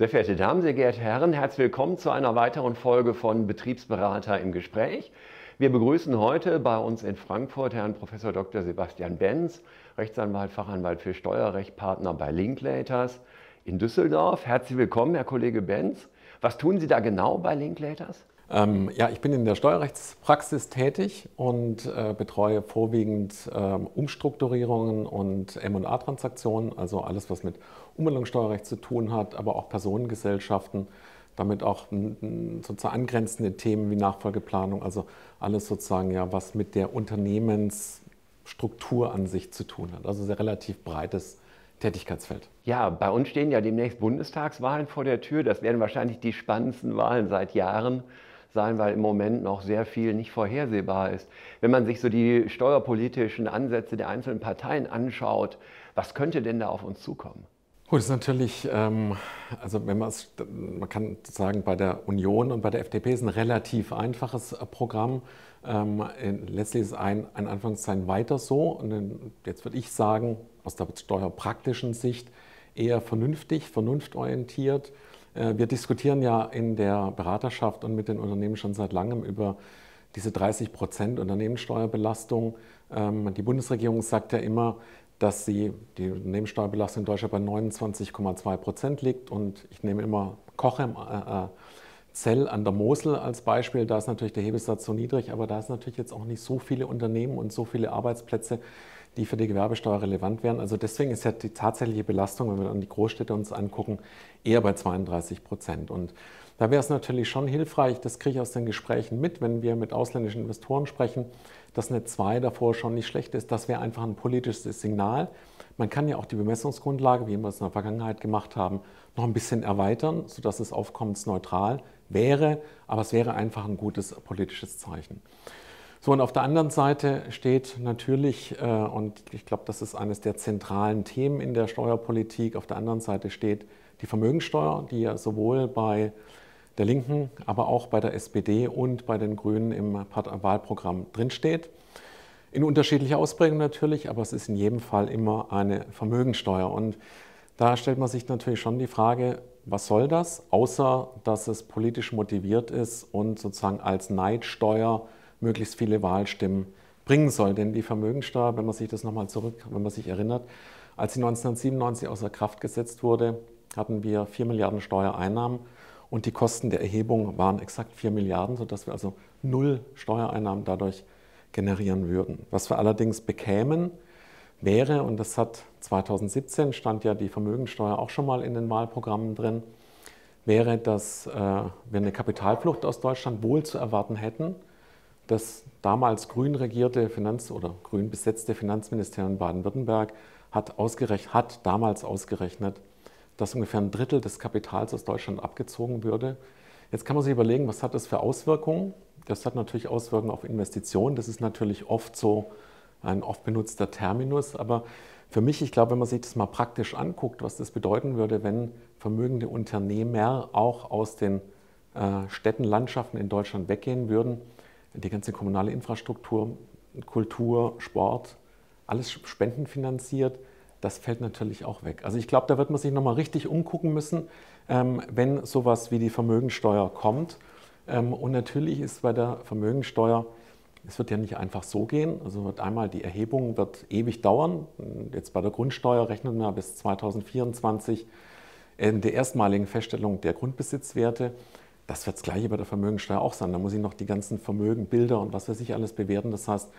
Sehr verehrte Damen, sehr geehrte Herren, herzlich willkommen zu einer weiteren Folge von Betriebsberater im Gespräch. Wir begrüßen heute bei uns in Frankfurt Herrn Prof. Dr. Sebastian Benz, Rechtsanwalt, Fachanwalt für Steuerrecht, Partner bei Linklaters in Düsseldorf. Herzlich willkommen, Herr Kollege Benz. Was tun Sie da genau bei Linklaters? Ähm, ja, ich bin in der Steuerrechtspraxis tätig und äh, betreue vorwiegend ähm, Umstrukturierungen und M&A-Transaktionen, also alles, was mit Umwandlungssteuerrecht zu tun hat, aber auch Personengesellschaften, damit auch sozusagen angrenzende Themen wie Nachfolgeplanung, also alles sozusagen ja, was mit der Unternehmensstruktur an sich zu tun hat. Also sehr relativ breites Tätigkeitsfeld. Ja, bei uns stehen ja demnächst Bundestagswahlen vor der Tür. Das werden wahrscheinlich die spannendsten Wahlen seit Jahren sein, weil im Moment noch sehr viel nicht vorhersehbar ist. Wenn man sich so die steuerpolitischen Ansätze der einzelnen Parteien anschaut, was könnte denn da auf uns zukommen? Gut, das ist natürlich, ähm, also wenn man es, man kann sagen, bei der Union und bei der FDP ist ein relativ einfaches äh, Programm. Ähm, letztlich ist ein, ein Anfangszeichen weiter so. Und jetzt würde ich sagen, aus der steuerpraktischen Sicht eher vernünftig, vernunftorientiert. Äh, wir diskutieren ja in der Beraterschaft und mit den Unternehmen schon seit langem über diese 30 Prozent Unternehmenssteuerbelastung. Ähm, die Bundesregierung sagt ja immer, dass sie die Unternehmenssteuerbelastung in Deutschland bei 29,2 Prozent liegt. Und ich nehme immer Kochem, äh, äh, Zell an der Mosel als Beispiel. Da ist natürlich der Hebelsatz so niedrig, aber da ist natürlich jetzt auch nicht so viele Unternehmen und so viele Arbeitsplätze, die für die Gewerbesteuer relevant wären. Also deswegen ist ja die tatsächliche Belastung, wenn wir dann die Großstädte uns angucken, eher bei 32 Prozent. Und da wäre es natürlich schon hilfreich, das kriege ich aus den Gesprächen mit, wenn wir mit ausländischen Investoren sprechen, dass eine 2 davor schon nicht schlecht ist. Das wäre einfach ein politisches Signal. Man kann ja auch die Bemessungsgrundlage, wie wir es in der Vergangenheit gemacht haben, noch ein bisschen erweitern, sodass es aufkommensneutral wäre, aber es wäre einfach ein gutes politisches Zeichen. So, und auf der anderen Seite steht natürlich, äh, und ich glaube, das ist eines der zentralen Themen in der Steuerpolitik, auf der anderen Seite steht die Vermögensteuer, die ja sowohl bei der Linken, aber auch bei der SPD und bei den Grünen im Wahlprogramm drinsteht. In unterschiedlicher Ausprägung natürlich, aber es ist in jedem Fall immer eine Vermögensteuer. Und da stellt man sich natürlich schon die Frage, was soll das, außer dass es politisch motiviert ist und sozusagen als Neidsteuer möglichst viele Wahlstimmen bringen soll. Denn die Vermögensteuer, wenn man sich das nochmal zurück, wenn man sich erinnert, als sie 1997 außer Kraft gesetzt wurde, hatten wir 4 Milliarden Steuereinnahmen und die Kosten der Erhebung waren exakt 4 Milliarden, sodass wir also null Steuereinnahmen dadurch generieren würden. Was wir allerdings bekämen, wäre, und das hat 2017 stand ja die Vermögensteuer auch schon mal in den Wahlprogrammen drin, wäre, dass äh, wir eine Kapitalflucht aus Deutschland wohl zu erwarten hätten das damals grün regierte Finanz- oder grün besetzte Finanzministerium Baden-Württemberg hat, hat damals ausgerechnet, dass ungefähr ein Drittel des Kapitals aus Deutschland abgezogen würde. Jetzt kann man sich überlegen, was hat das für Auswirkungen? Das hat natürlich Auswirkungen auf Investitionen. Das ist natürlich oft so ein oft benutzter Terminus. Aber für mich, ich glaube, wenn man sich das mal praktisch anguckt, was das bedeuten würde, wenn vermögende Unternehmer auch aus den äh, Städten, Landschaften in Deutschland weggehen würden, die ganze kommunale Infrastruktur, Kultur, Sport, alles spendenfinanziert, das fällt natürlich auch weg. Also ich glaube, da wird man sich nochmal richtig umgucken müssen, ähm, wenn sowas wie die Vermögensteuer kommt. Ähm, und natürlich ist bei der Vermögensteuer, es wird ja nicht einfach so gehen. Also wird einmal die Erhebung wird ewig dauern. Jetzt bei der Grundsteuer rechnen wir bis 2024 in der erstmaligen Feststellung der Grundbesitzwerte. Das wird das Gleiche bei der Vermögensteuer auch sein. Da muss ich noch die ganzen Vermögen, Bilder und was weiß ich alles bewerten. Das heißt,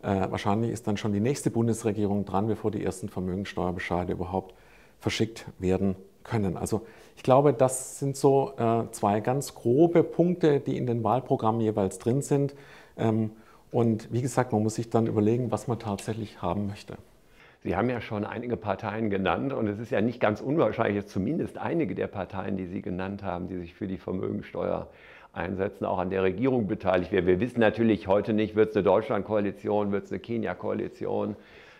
äh, wahrscheinlich ist dann schon die nächste Bundesregierung dran, bevor die ersten Vermögensteuerbescheide überhaupt verschickt werden können. Also ich glaube, das sind so äh, zwei ganz grobe Punkte, die in den Wahlprogrammen jeweils drin sind. Ähm, und wie gesagt, man muss sich dann überlegen, was man tatsächlich haben möchte. Sie haben ja schon einige Parteien genannt und es ist ja nicht ganz unwahrscheinlich, dass zumindest einige der Parteien, die Sie genannt haben, die sich für die Vermögensteuer einsetzen, auch an der Regierung beteiligt werden. Wir wissen natürlich heute nicht, wird es eine Deutschland-Koalition, wird es eine Kenia-Koalition,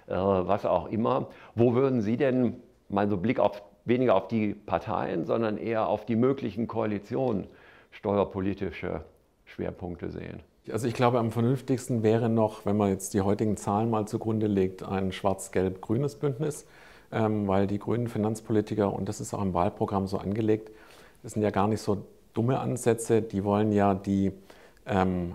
äh, was auch immer. Wo würden Sie denn mal so Blick auf weniger auf die Parteien, sondern eher auf die möglichen Koalitionen steuerpolitische Schwerpunkte sehen? Also ich glaube, am vernünftigsten wäre noch, wenn man jetzt die heutigen Zahlen mal zugrunde legt, ein schwarz-gelb-grünes Bündnis, ähm, weil die grünen Finanzpolitiker, und das ist auch im Wahlprogramm so angelegt, das sind ja gar nicht so dumme Ansätze. Die wollen ja die ähm,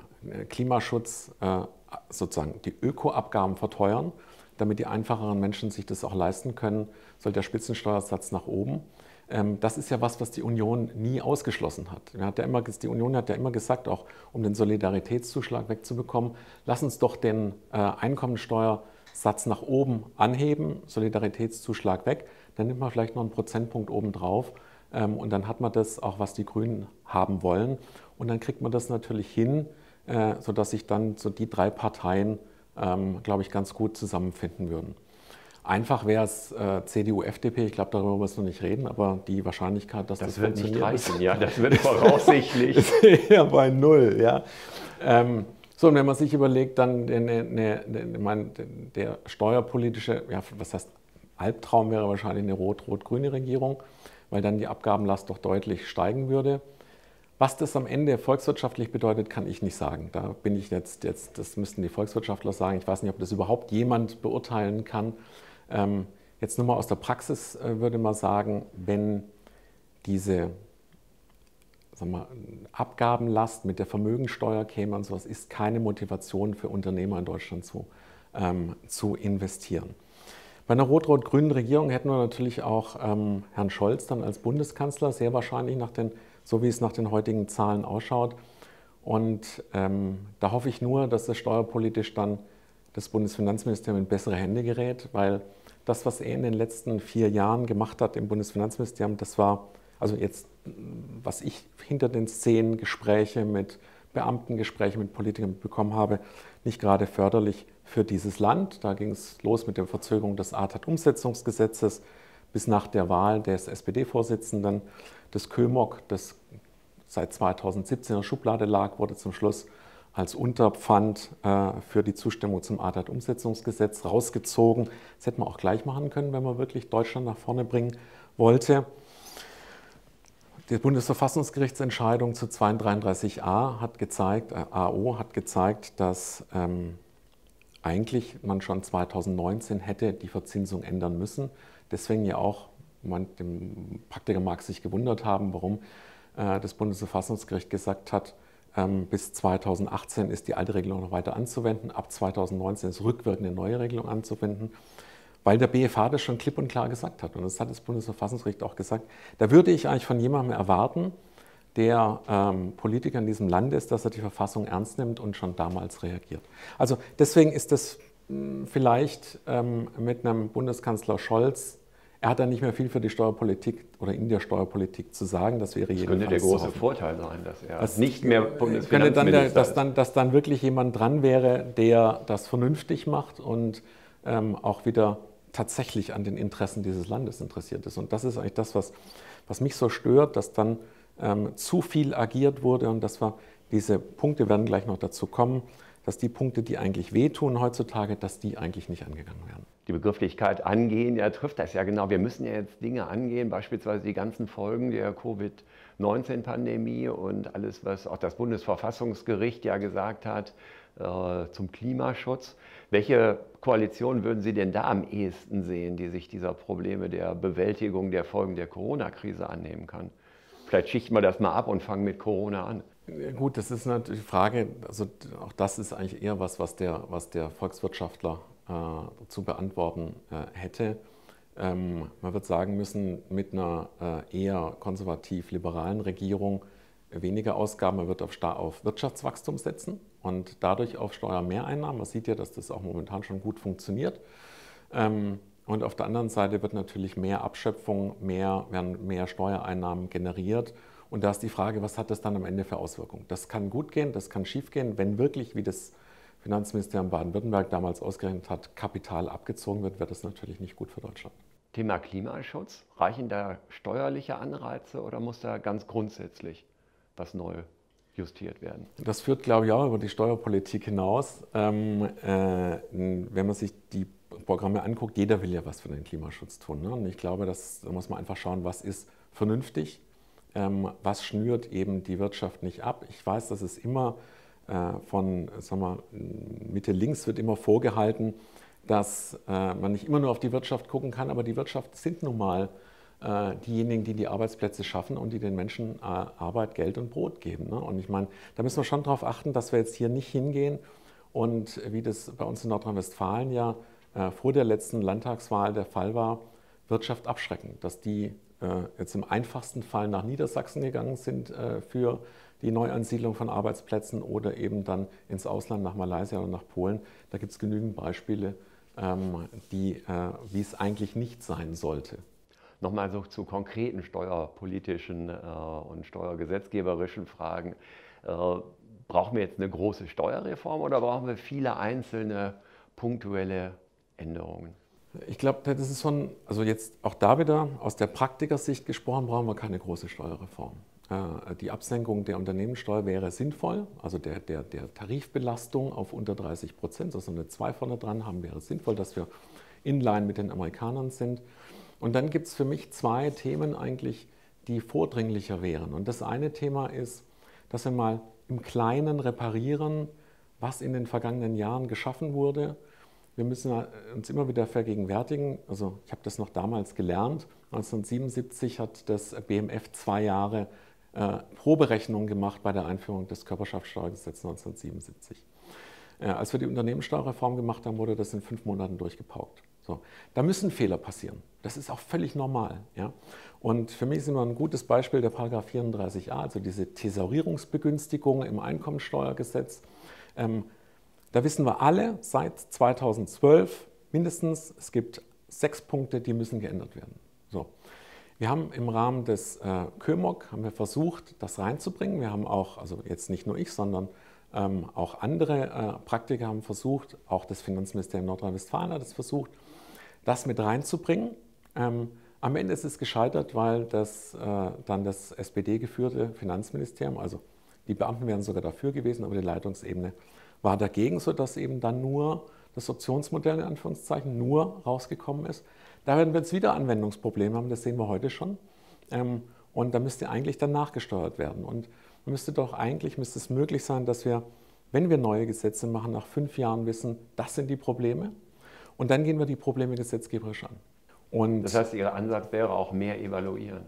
Klimaschutz, äh, sozusagen die Ökoabgaben verteuern, damit die einfacheren Menschen sich das auch leisten können, soll der Spitzensteuersatz nach oben. Ähm, das ist ja was, was die Union nie ausgeschlossen hat. hat ja immer, die Union hat ja immer gesagt, auch um den Solidaritätszuschlag wegzubekommen, lass uns doch den äh, Einkommensteuersatz nach oben anheben, Solidaritätszuschlag weg, dann nimmt man vielleicht noch einen Prozentpunkt obendrauf ähm, und dann hat man das auch, was die Grünen haben wollen. Und dann kriegt man das natürlich hin, äh, sodass sich dann so die drei Parteien, ähm, glaube ich, ganz gut zusammenfinden würden. Einfach wäre es äh, CDU, FDP, ich glaube, darüber müssen wir nicht reden, aber die Wahrscheinlichkeit, dass das, das wird nicht reichen, ja, das wird voraussichtlich. ist ja bei null, ja. Ähm, so, und wenn man sich überlegt, dann eine, eine, eine, der steuerpolitische, ja, was heißt Albtraum wäre wahrscheinlich eine rot-rot-grüne Regierung, weil dann die Abgabenlast doch deutlich steigen würde. Was das am Ende volkswirtschaftlich bedeutet, kann ich nicht sagen. Da bin ich jetzt, jetzt das müssten die Volkswirtschaftler sagen. Ich weiß nicht, ob das überhaupt jemand beurteilen kann. Ähm, jetzt nur mal aus der Praxis äh, würde man sagen, wenn diese wir, Abgabenlast mit der Vermögensteuer käme und sowas, ist keine Motivation für Unternehmer in Deutschland zu, ähm, zu investieren. Bei einer rot-rot-grünen Regierung hätten wir natürlich auch ähm, Herrn Scholz dann als Bundeskanzler, sehr wahrscheinlich nach den, so wie es nach den heutigen Zahlen ausschaut. Und ähm, da hoffe ich nur, dass es steuerpolitisch dann das Bundesfinanzministerium in bessere Hände gerät, weil das, was er in den letzten vier Jahren gemacht hat im Bundesfinanzministerium, das war, also jetzt, was ich hinter den Szenen Gespräche mit Beamten, Gespräche mit Politikern bekommen habe, nicht gerade förderlich für dieses Land. Da ging es los mit der Verzögerung des ATAT-Umsetzungsgesetzes bis nach der Wahl des SPD-Vorsitzenden. Das Kömok, das seit 2017 in der Schublade lag, wurde zum Schluss als Unterpfand äh, für die Zustimmung zum ADAT-Umsetzungsgesetz rausgezogen. Das hätte man auch gleich machen können, wenn man wirklich Deutschland nach vorne bringen wollte. Die Bundesverfassungsgerichtsentscheidung zu 233a hat gezeigt, äh, AO hat gezeigt, dass ähm, eigentlich man schon 2019 hätte die Verzinsung ändern müssen. Deswegen ja auch, man, dem Praktiker mag sich gewundert haben, warum äh, das Bundesverfassungsgericht gesagt hat, bis 2018 ist die alte Regelung noch weiter anzuwenden, ab 2019 ist rückwirkende neue Regelung anzuwenden, weil der BFH das schon klipp und klar gesagt hat. Und das hat das Bundesverfassungsgericht auch gesagt. Da würde ich eigentlich von jemandem erwarten, der ähm, Politiker in diesem Land ist, dass er die Verfassung ernst nimmt und schon damals reagiert. Also deswegen ist das mh, hm, vielleicht ähm, mit einem Bundeskanzler Scholz er hat dann nicht mehr viel für die Steuerpolitik oder in der Steuerpolitik zu sagen. Das wäre das könnte der große Vorteil sein, dass er das nicht mehr Bundesfinanzminister dann der, dass, dann, dass dann wirklich jemand dran wäre, der das vernünftig macht und ähm, auch wieder tatsächlich an den Interessen dieses Landes interessiert ist. Und das ist eigentlich das, was, was mich so stört, dass dann ähm, zu viel agiert wurde und dass wir diese Punkte werden gleich noch dazu kommen, dass die Punkte, die eigentlich wehtun heutzutage, dass die eigentlich nicht angegangen werden die Begrifflichkeit angehen, ja, trifft das ja genau. Wir müssen ja jetzt Dinge angehen, beispielsweise die ganzen Folgen der Covid-19-Pandemie und alles, was auch das Bundesverfassungsgericht ja gesagt hat äh, zum Klimaschutz. Welche Koalition würden Sie denn da am ehesten sehen, die sich dieser Probleme der Bewältigung der Folgen der Corona-Krise annehmen kann? Vielleicht schichten wir das mal ab und fangen mit Corona an. Gut, das ist natürlich die Frage, also auch das ist eigentlich eher was, was der, was der Volkswirtschaftler äh, zu beantworten äh, hätte. Ähm, man wird sagen müssen, mit einer äh, eher konservativ-liberalen Regierung weniger Ausgaben, man wird auf, auf Wirtschaftswachstum setzen und dadurch auf Steuermehreinnahmen. Man sieht ja, dass das auch momentan schon gut funktioniert. Ähm, und auf der anderen Seite wird natürlich mehr Abschöpfung, mehr, werden mehr Steuereinnahmen generiert. Und da ist die Frage, was hat das dann am Ende für Auswirkungen? Das kann gut gehen, das kann schief gehen, wenn wirklich, wie das Finanzministerium Baden-Württemberg damals ausgerechnet hat, Kapital abgezogen wird, wird das natürlich nicht gut für Deutschland. Thema Klimaschutz, reichen da steuerliche Anreize oder muss da ganz grundsätzlich was neu justiert werden? Das führt, glaube ich, auch über die Steuerpolitik hinaus. Ähm, äh, wenn man sich die Programme anguckt, jeder will ja was für den Klimaschutz tun. Ne? Und ich glaube, das, da muss man einfach schauen, was ist vernünftig, ähm, was schnürt eben die Wirtschaft nicht ab. Ich weiß, dass es immer von sagen wir, Mitte links wird immer vorgehalten, dass äh, man nicht immer nur auf die Wirtschaft gucken kann, aber die Wirtschaft sind nun mal äh, diejenigen, die die Arbeitsplätze schaffen und die den Menschen äh, Arbeit, Geld und Brot geben. Ne? Und ich meine, da müssen wir schon darauf achten, dass wir jetzt hier nicht hingehen und wie das bei uns in Nordrhein-Westfalen ja äh, vor der letzten Landtagswahl der Fall war, Wirtschaft abschrecken, dass die jetzt im einfachsten Fall nach Niedersachsen gegangen sind für die Neuansiedlung von Arbeitsplätzen oder eben dann ins Ausland nach Malaysia oder nach Polen. Da gibt es genügend Beispiele, ähm, die, wie es eigentlich nicht sein sollte nochmal so zu konkreten steuerpolitischen äh, und steuergesetzgeberischen Fragen. Äh, brauchen wir jetzt eine große Steuerreform oder brauchen wir viele einzelne punktuelle Änderungen? Ich glaube, das ist schon, also jetzt auch da wieder aus der Praktikerssicht gesprochen, brauchen wir keine große Steuerreform. Äh, die Absenkung der Unternehmenssteuer wäre sinnvoll, also der, der, der Tarifbelastung auf unter 30 Prozent, also eine 2 vorne dran haben, wäre sinnvoll, dass wir in line mit den Amerikanern sind. Und dann gibt es für mich zwei Themen eigentlich, die vordringlicher wären. Und das eine Thema ist, dass wir mal im Kleinen reparieren, was in den vergangenen Jahren geschaffen wurde. Wir müssen uns immer wieder vergegenwärtigen, also ich habe das noch damals gelernt, 1977 hat das BMF zwei Jahre äh, Proberechnung gemacht bei der Einführung des Körperschaftssteuergesetzes 1977. Äh, als wir die Unternehmenssteuerreform gemacht haben, wurde das in fünf Monaten durchgepaukt. So, da müssen Fehler passieren. Das ist auch völlig normal. Ja? Und für mich ist immer ein gutes Beispiel der Paragraph 34a, also diese Thesaurierungsbegünstigung im Einkommensteuergesetz. Ähm, da wissen wir alle seit 2012 mindestens, es gibt sechs Punkte, die müssen geändert werden. So. Wir haben im Rahmen des äh, KÖMOG haben wir versucht, das reinzubringen. Wir haben auch, also jetzt nicht nur ich, sondern ähm, auch andere äh, Praktiker haben versucht, auch das Finanzministerium Nordrhein-Westfalen hat es versucht, das mit reinzubringen. Ähm, am Ende ist es gescheitert, weil das äh, dann das SPD-geführte Finanzministerium, also die Beamten wären sogar dafür gewesen, aber die Leitungsebene war dagegen, sodass eben dann nur das Optionsmodell in Anführungszeichen nur rausgekommen ist. Da werden wir jetzt wieder Anwendungsprobleme haben, das sehen wir heute schon. Ähm, und da müsste eigentlich dann nachgesteuert werden. Und müsste doch eigentlich müsste es möglich sein, dass wir, wenn wir neue Gesetze machen, nach fünf Jahren wissen, das sind die Probleme und dann gehen wir die Probleme gesetzgeberisch an. Und das heißt, Ihr Ansatz wäre auch mehr evaluieren?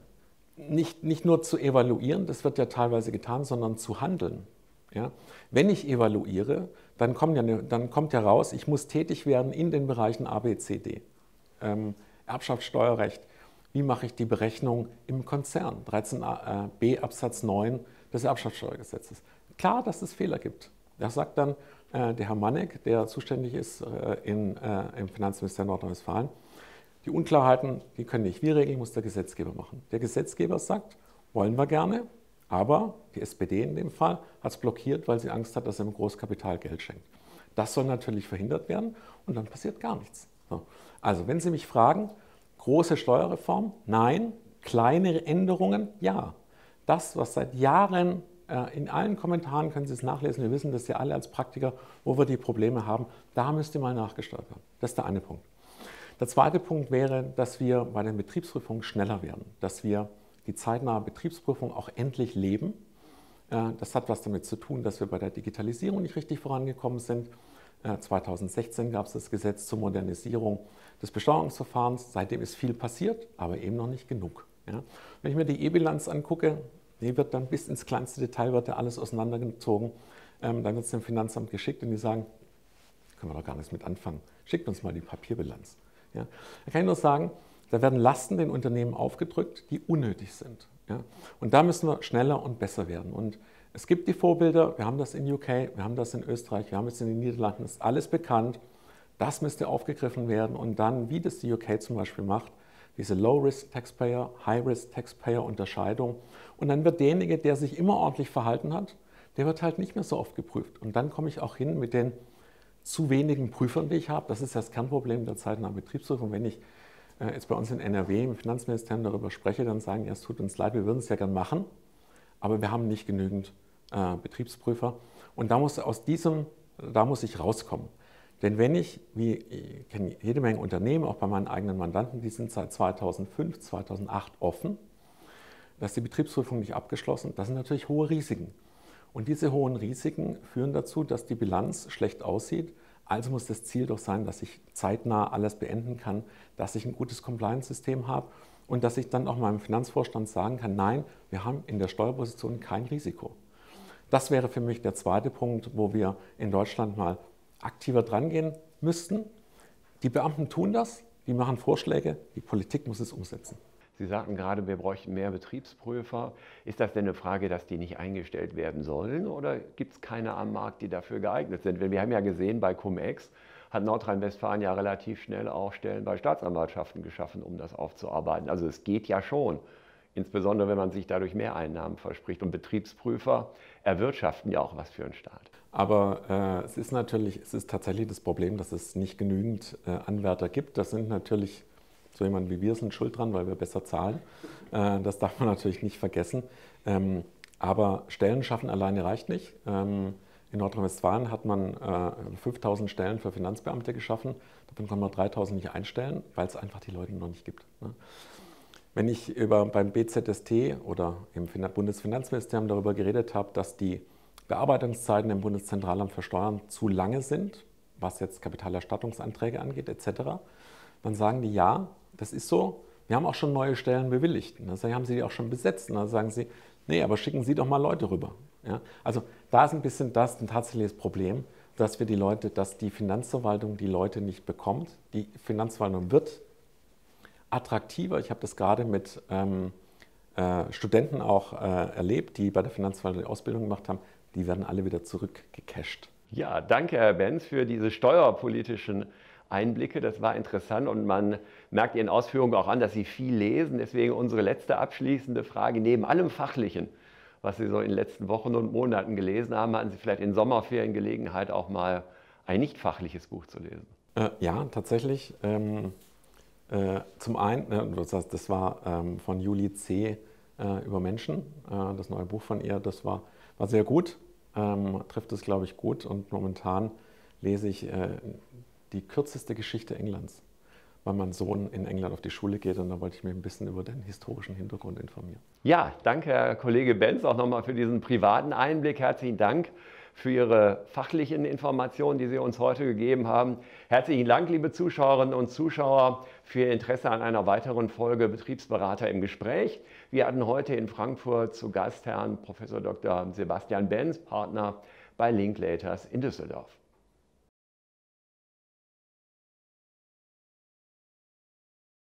Nicht, nicht nur zu evaluieren, das wird ja teilweise getan, sondern zu handeln. Ja? Wenn ich evaluiere, dann kommt, ja, dann kommt ja raus, ich muss tätig werden in den Bereichen A, B, C, D. Ähm, Erbschaftssteuerrecht, wie mache ich die Berechnung im Konzern? 13b Absatz 9 des Erbschaftssteuergesetzes. Klar, dass es Fehler gibt. Er sagt dann, äh, der Herr Mannek, der zuständig ist äh, in, äh, im Finanzministerium Nordrhein-Westfalen. Die Unklarheiten, die können nicht wir regeln, muss der Gesetzgeber machen. Der Gesetzgeber sagt, wollen wir gerne, aber die SPD in dem Fall hat es blockiert, weil sie Angst hat, dass er im Großkapital Geld schenkt. Das soll natürlich verhindert werden und dann passiert gar nichts. So. Also, wenn Sie mich fragen, große Steuerreform? Nein. Kleine Änderungen? Ja. Das, was seit Jahren äh, in allen Kommentaren können Sie es nachlesen. Wir wissen das ja alle als Praktiker, wo wir die Probleme haben. Da müsste mal nachgesteuert werden. Das ist der eine Punkt. Der zweite Punkt wäre, dass wir bei den Betriebsprüfungen schneller werden, dass wir die zeitnahe Betriebsprüfung auch endlich leben. Äh, das hat was damit zu tun, dass wir bei der Digitalisierung nicht richtig vorangekommen sind. 2016 äh, gab es das Gesetz zur Modernisierung des Besteuerungsverfahrens. Seitdem ist viel passiert, aber eben noch nicht genug. Wenn ich mir die E-Bilanz angucke, die wird dann bis ins kleinste Detail wird da alles auseinandergezogen. Ähm, dann wird es dem Finanzamt geschickt und die sagen, können wir doch gar nichts mit anfangen. Schickt uns mal die Papierbilanz. Ja? Da kann ich nur sagen, da werden Lasten den Unternehmen aufgedrückt, die unnötig sind. Ja? Und da müssen wir schneller und besser werden. Und es gibt die Vorbilder, wir haben das in UK, wir haben das in Österreich, wir haben es in den Niederlanden, ist alles bekannt. Das müsste aufgegriffen werden und dann, wie das die UK zum Beispiel macht, diese Low-Risk-Taxpayer, High-Risk-Taxpayer-Unterscheidung. Und dann wird derjenige, der sich immer ordentlich verhalten hat, der wird halt nicht mehr so oft geprüft. Und dann komme ich auch hin mit den zu wenigen Prüfern, die ich habe. Das ist das Kernproblem der zeitnahen Betriebsprüfung. Wenn ich jetzt bei uns in NRW im Finanzministerium darüber spreche, dann sagen, ja, es tut uns leid, wir würden es ja gern machen, aber wir haben nicht genügend äh, Betriebsprüfer. Und da muss aus diesem, da muss ich rauskommen. Denn wenn ich, wie ich kenne jede Menge Unternehmen, auch bei meinen eigenen Mandanten, die sind seit 2005, 2008 offen, dass die Betriebsprüfung nicht abgeschlossen, das sind natürlich hohe Risiken. Und diese hohen Risiken führen dazu, dass die Bilanz schlecht aussieht, Also muss das Ziel doch sein, dass ich zeitnah alles beenden kann, dass ich ein gutes Compliance-System habe und dass ich dann auch meinem Finanzvorstand sagen kann, nein, wir haben in der Steuerposition kein Risiko. Das wäre für mich der zweite Punkt, wo wir in Deutschland mal aktiver drangehen müssten. Die Beamten tun das, die machen Vorschläge, die Politik muss es umsetzen. Sie sagten gerade, wir bräuchten mehr Betriebsprüfer. Ist das denn eine Frage, dass die nicht eingestellt werden sollen oder gibt es keine am Markt, die dafür geeignet sind? Wir haben ja gesehen, bei Cum-Ex hat Nordrhein-Westfalen ja relativ schnell auch Stellen bei Staatsanwaltschaften geschaffen, um das aufzuarbeiten. Also es geht ja schon, insbesondere wenn man sich dadurch mehr Einnahmen verspricht. Und Betriebsprüfer erwirtschaften ja auch was für einen Staat. Aber äh, es ist natürlich, es ist tatsächlich das Problem, dass es nicht genügend äh, Anwärter gibt. Das sind natürlich so jemand wie wir sind schuld dran, weil wir besser zahlen. Äh, das darf man natürlich nicht vergessen. Ähm, aber Stellen schaffen alleine reicht nicht. Ähm, in Nordrhein-Westfalen hat man 5000 äh, Stellen für Finanzbeamte geschaffen. Davon kann man 3000 nicht einstellen, weil es einfach die Leute noch nicht gibt. Ne? Wenn ich über, beim BZST oder im Bundesfinanzministerium darüber geredet habe, dass die Bearbeitungszeiten im Bundeszentralamt für Steuern zu lange sind, was jetzt Kapitalerstattungsanträge angeht etc., dann sagen die ja, das ist so. Wir haben auch schon neue Stellen bewilligt. Also haben sie die auch schon besetzt. Und dann sagen sie, nee, aber schicken Sie doch mal Leute rüber. Ja? Also da ist ein bisschen das ein tatsächliches Problem, dass wir die Leute, dass die Finanzverwaltung die Leute nicht bekommt. Die Finanzverwaltung wird attraktiver. Ich habe das gerade mit ähm, äh, Studenten auch äh, erlebt, die bei der Finanzverwaltung die Ausbildung gemacht haben. Die werden alle wieder zurückgecasht. Ja, danke, Herr Benz, für diese steuerpolitischen Einblicke. Das war interessant und man merkt Ihren Ausführungen auch an, dass Sie viel lesen. Deswegen unsere letzte abschließende Frage. Neben allem Fachlichen, was Sie so in den letzten Wochen und Monaten gelesen haben, hatten Sie vielleicht in Sommerferien Gelegenheit, auch mal ein nicht fachliches Buch zu lesen? Äh, ja, tatsächlich. Ähm, äh, zum einen, äh, das, das war ähm, von Julie C. Äh, über Menschen, äh, das neue Buch von ihr. Das war, war sehr gut, ähm, trifft es, glaube ich, gut. Und momentan lese ich äh, die kürzeste Geschichte Englands, weil mein Sohn in England auf die Schule geht und da wollte ich mich ein bisschen über den historischen Hintergrund informieren. Ja, danke Herr Kollege Benz auch nochmal für diesen privaten Einblick. Herzlichen Dank für Ihre fachlichen Informationen, die Sie uns heute gegeben haben. Herzlichen Dank, liebe Zuschauerinnen und Zuschauer, für Ihr Interesse an einer weiteren Folge Betriebsberater im Gespräch. Wir hatten heute in Frankfurt zu Gast Herrn Prof. Dr. Sebastian Benz, Partner bei Linklaters in Düsseldorf.